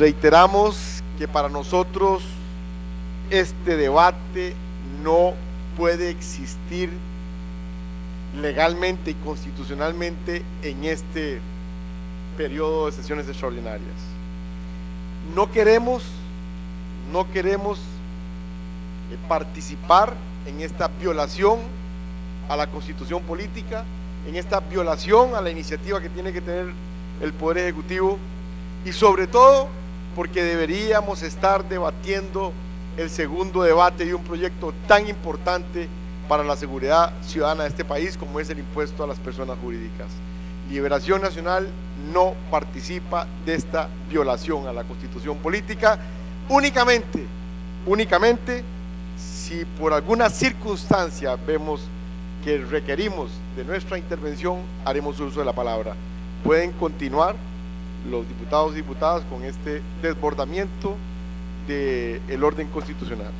Reiteramos que para nosotros este debate no puede existir legalmente y constitucionalmente en este periodo de sesiones extraordinarias. No queremos, no queremos eh, participar en esta violación a la constitución política, en esta violación a la iniciativa que tiene que tener el Poder Ejecutivo y sobre todo porque deberíamos estar debatiendo el segundo debate de un proyecto tan importante para la seguridad ciudadana de este país como es el impuesto a las personas jurídicas. Liberación Nacional no participa de esta violación a la constitución política únicamente, únicamente si por alguna circunstancia vemos que requerimos de nuestra intervención, haremos uso de la palabra. Pueden continuar los diputados y diputadas con este desbordamiento del orden constitucional.